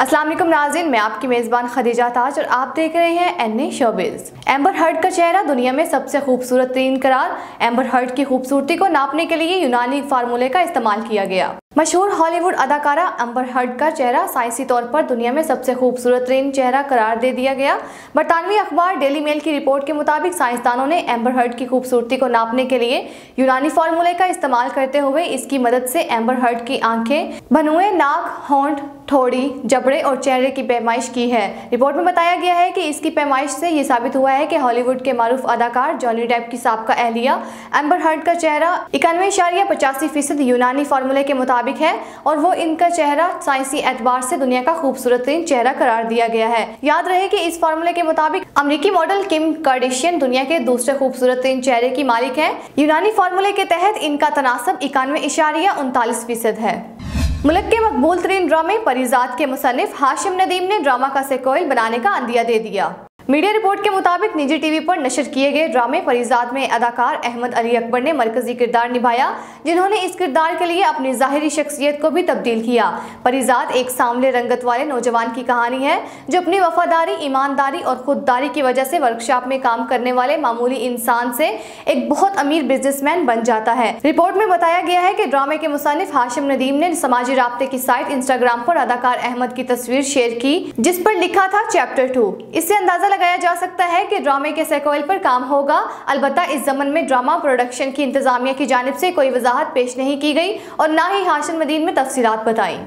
वालेकुम नाजिन मैं आपकी मेज़बान खदीजा ताज और आप देख रहे हैं N A showbiz. Amber Heard का चेहरा दुनिया में सबसे खूबसूरत तीन करार। एम्बर हर्ट की खूबसूरती को नापने के लिए यूनानी फार्मूले का इस्तेमाल किया गया। मशहूर हॉलीवुड अदाकारा अम्बर हर्ट का चेहरा साइंसी तौर पर दुनिया में सबसे खूबसूरत तरीन चेहरा करार दे दिया गया। बरतानवी अखबार, डेली मेल की रिपोर्ट के मुताबिक साइंसदानों ने एम्बर हर्ट की खूबसूरती को नापने के लिए यूनानी फार्मूले का इस्तेमाल करते हुए इसकी मदद से एम्बर हर्ट की आँखें भनुए नाक, होंठ, थोड़ी, जबड़े और चेहरे की पैमाइश की है। रिपोर्ट में बताया गया है कि इसकी पैमाइश से ये साबित हुआ है कि हॉलीवुड के मारूफ अदाकार जॉनी डेप की सबका एहलिया एम्बर हर्ट का चेहरा इक्यानवे इशारिया पचासी फ़ीसद यूनानी फार्मूले के मुताबिक है और वो इनका चेहरा साइंसी एतबार से दुनिया का खूबसूरत चेहरा करार दिया गया है। याद रहे कि इस फार्मूले के मुताबिक अमरीकी मॉडल किम कार्डिशियन दुनिया के दूसरे खूबसूरत चेहरे की मालिक है। यूनानी फार्मूले के तहत इनका तनासब इक्यानवे इशारिया उनतालीस फ़ीसद है। मुल्क के मकबूल तरीन ड्रामे परिजात के मुसनफ हाशिम नदीम ने ड्रामा का सेकोइल बनाने का अंदिया दे दिया। मीडिया रिपोर्ट के मुताबिक निजी टीवी पर नशर किए गए ड्रामे परिजाद में अदाकार अहमद अली अकबर ने मरकजी किरदार निभाया, जिन्होंने इस किरदार के लिए अपनी जाहिरी शख्सियत को भी तब्दील किया। परिजाद एक सामले रंगत वाले नौजवान की कहानी है, जो अपनी वफादारी, ईमानदारी और खुददारी की वजह से वर्कशॉप में काम करने वाले मामूली इंसान से एक बहुत अमीर बिजनेसमैन बन जाता है। रिपोर्ट में बताया गया है कि ड्रामे के मुसनफ हाशिम नदीम ने समाजी रबते की साइट इंस्टाग्राम पर अदाकार अहमद की तस्वीर शेयर की, जिस पर लिखा था चैप्टर टू। इससे अंदाज़ा लगाया जा सकता है कि ड्रामे के सेकोइल पर काम होगा। अलबत्ता इस जमन में ड्रामा प्रोडक्शन की इंतजामिया की जानब से कोई वजाहत पेश नहीं की गई और ना ही हाशन मदीन में तफसीत बताई।